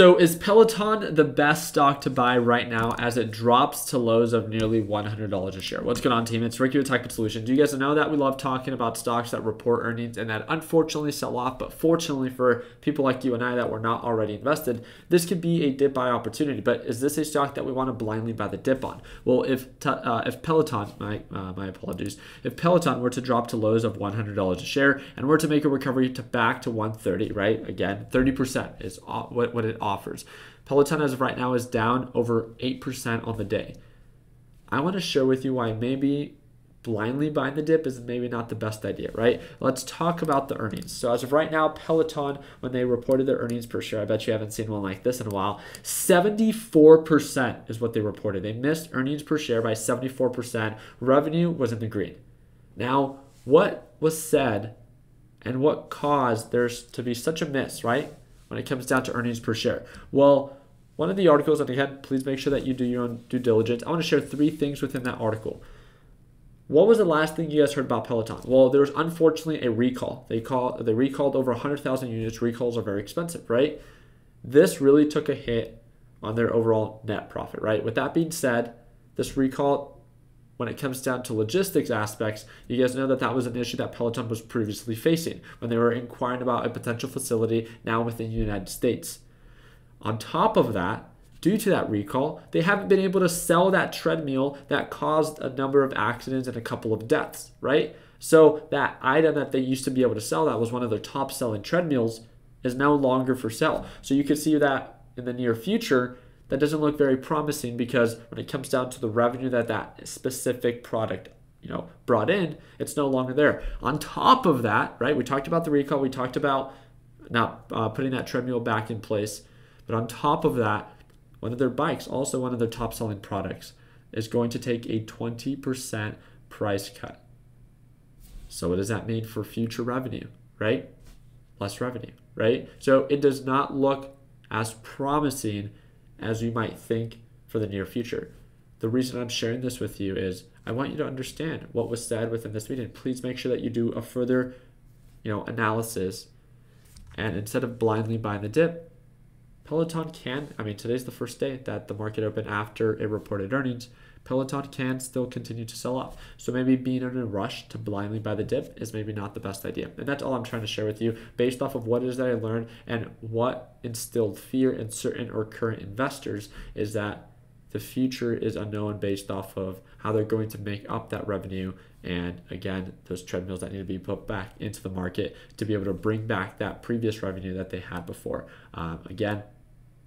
So is Peloton the best stock to buy right now as it drops to lows of nearly $100 a share? What's going on, team? It's Ricky with TechBud Solutions. Do you guys know that we love talking about stocks that report earnings and that unfortunately sell off, but fortunately for people like you and I that were not already invested, this could be a dip buy opportunity. But is this a stock that we want to blindly buy the dip on? Well, if uh, if Peloton, my uh, my apologies, if Peloton were to drop to lows of $100 a share and were to make a recovery to back to 130, right? Again, 30% is what what it offers. Peloton as of right now is down over 8% on the day. I want to share with you why maybe blindly buying the dip is maybe not the best idea, right? Let's talk about the earnings. So as of right now, Peloton, when they reported their earnings per share, I bet you haven't seen one like this in a while. 74% is what they reported. They missed earnings per share by 74%. Revenue was in the green. Now, what was said and what caused there to be such a miss, right? When it comes down to earnings per share? Well, one of the articles, and again, please make sure that you do your own due diligence. I want to share three things within that article. What was the last thing you guys heard about Peloton? Well, there was unfortunately a recall. They call they recalled over 100,000 units. Recalls are very expensive, right? This really took a hit on their overall net profit, right? With that being said, this recall when it comes down to logistics aspects, you guys know that that was an issue that Peloton was previously facing when they were inquiring about a potential facility now within the United States. On top of that, due to that recall, they haven't been able to sell that treadmill that caused a number of accidents and a couple of deaths, right? So that item that they used to be able to sell that was one of their top selling treadmills is no longer for sale. So you can see that in the near future, that doesn't look very promising because when it comes down to the revenue that that specific product you know brought in it's no longer there. On top of that right we talked about the recall we talked about not uh, putting that treadmill back in place but on top of that one of their bikes also one of their top selling products is going to take a 20% price cut. So what does that mean for future revenue right? Less revenue right? So it does not look as promising as you might think for the near future. The reason I'm sharing this with you is I want you to understand what was said within this meeting. Please make sure that you do a further, you know, analysis. And instead of blindly buying the dip, Peloton can, I mean, today's the first day that the market opened after it reported earnings. Peloton can still continue to sell off. So maybe being in a rush to blindly buy the dip is maybe not the best idea. And that's all I'm trying to share with you based off of what it is that I learned and what instilled fear in certain or current investors is that the future is unknown based off of how they're going to make up that revenue and again those treadmills that need to be put back into the market to be able to bring back that previous revenue that they had before um, again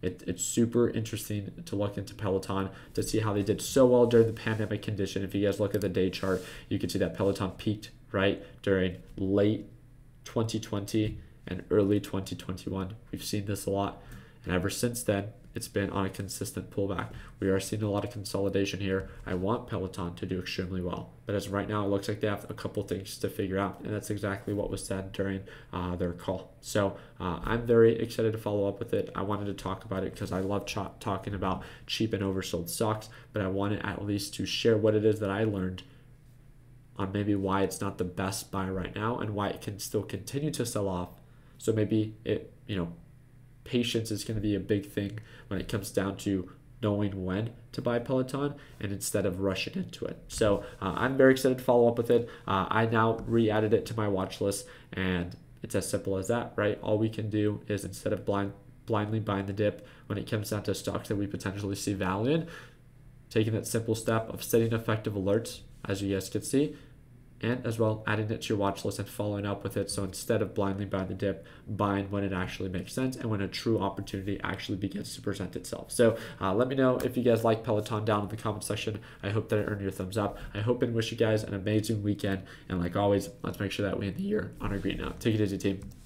it, it's super interesting to look into Peloton to see how they did so well during the pandemic condition. If you guys look at the day chart, you can see that Peloton peaked right during late 2020 and early 2021. We've seen this a lot. And ever since then, it's been on a consistent pullback. We are seeing a lot of consolidation here. I want Peloton to do extremely well, but as right now, it looks like they have a couple things to figure out, and that's exactly what was said during uh, their call. So uh, I'm very excited to follow up with it. I wanted to talk about it because I love ch- talking about cheap and oversold stocks, but I wanted at least to share what it is that I learned on maybe why it's not the best buy right now and why it can still continue to sell off. So maybe it, you know, patience is going to be a big thing when it comes down to knowing when to buy Peloton and instead of rushing into it. So uh, I'm very excited to follow up with it. Uh, I now re-added it to my watch list and it's as simple as that, right? All we can do is instead of blind blindly buying the dip when it comes down to stocks that we potentially see value in, taking that simple step of setting effective alerts, as you guys can see, and as well adding it to your watch list and following up with it. So instead of blindly buying the dip, buying when it actually makes sense and when a true opportunity actually begins to present itself. So uh, let me know if you guys like Peloton down in the comment section. I hope that I earned your thumbs up. I hope and wish you guys an amazing weekend. And like always, let's make sure that we end the year on a green note. Take it easy, team.